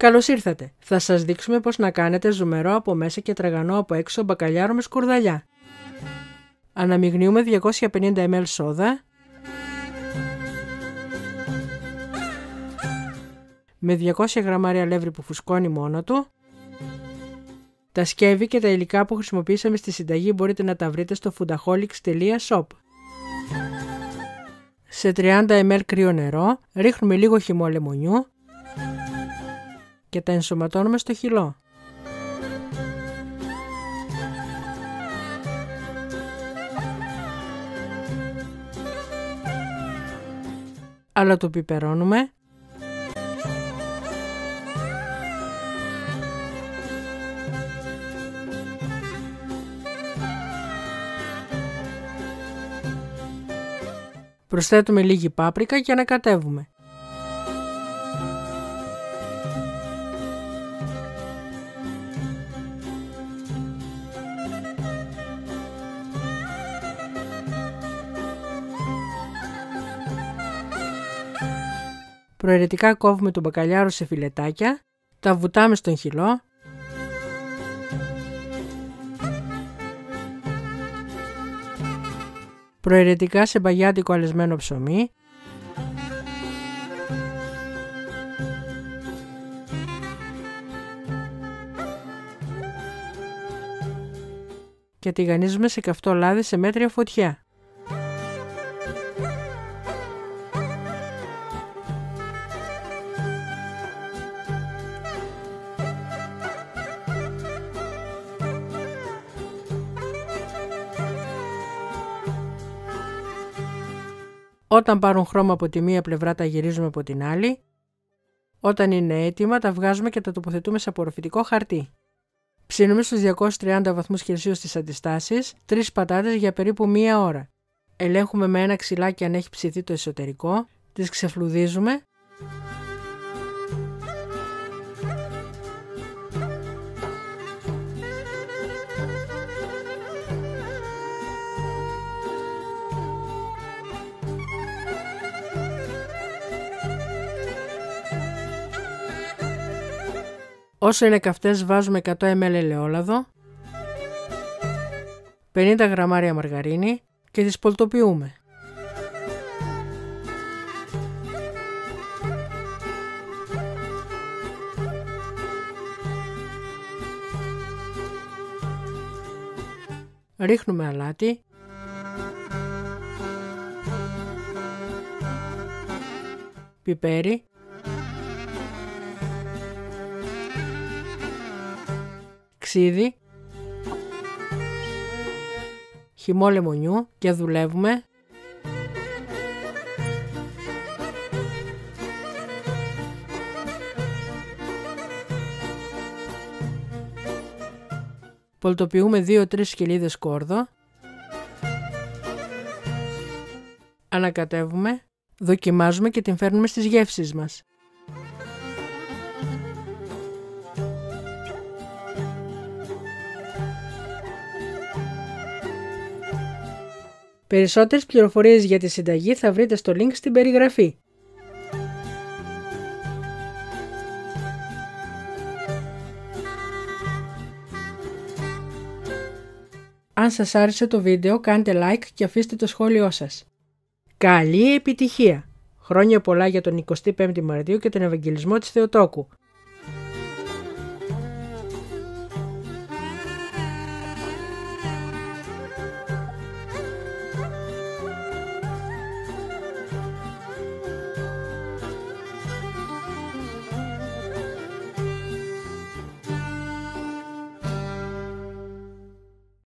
Καλώς ήρθατε. Θα σας δείξουμε πώς να κάνετε ζουμερό από μέσα και τραγανό από έξω μπακαλιάρο με σκουρδαλιά. Αναμειγνύουμε 250 ml σόδα με 200 γραμμάρια αλεύρι που φουσκώνει μόνο του. Τα σκεύη και τα υλικά που χρησιμοποίησαμε στη συνταγή μπορείτε να τα βρείτε στο foodaholics.shop. Σε 30 ml κρύο νερό ρίχνουμε λίγο χυμό λεμονιού και τα ενσωματώνουμε στο χυλό. Αλλά το πιπερώνουμε. Προσθέτουμε λίγη πάπρικα και ανακατεύουμε. Προαιρετικά κόβουμε τον μπακαλιάρο σε φιλετάκια, τα βουτάμε στον χυλό, προαιρετικά σε μπαγιάτικο αλεσμένο ψωμί, και τηγανίζουμε σε καυτό λάδι σε μέτρια φωτιά. Όταν πάρουν χρώμα από τη μία πλευρά τα γυρίζουμε από την άλλη. Όταν είναι έτοιμα τα βγάζουμε και τα τοποθετούμε σε απορροφητικό χαρτί. Ψήνουμε στους 230 βαθμούς Κελσίου στις αντιστάσεις, 3 πατάτες για περίπου μία ώρα. Ελέγχουμε με ένα ξυλάκι αν έχει ψηθεί το εσωτερικό, τις ξεφλουδίζουμε Όσο είναι καυτές βάζουμε 100 ml ελαιόλαδο, 50 γραμμάρια μαργαρίνη και τις πολτοποιούμε. Ρίχνουμε αλάτι πιπέρι ξύδι, χυμό λεμονιού και δουλεύουμε Πολτοποιούμε 2-3 σκελίδες κόρδο. Ανακατεύουμε, δοκιμάζουμε και την φέρνουμε στις γεύσεις μας. Περισσότερες πληροφορίες για τη συνταγή θα βρείτε στο link στην περιγραφή. Αν σας άρεσε το βίντεο κάντε like και αφήστε το σχόλιο σας. Καλή επιτυχία! Χρόνια πολλά για τον 25η Μαρτίου και τον Ευαγγελισμό της Θεοτόκου.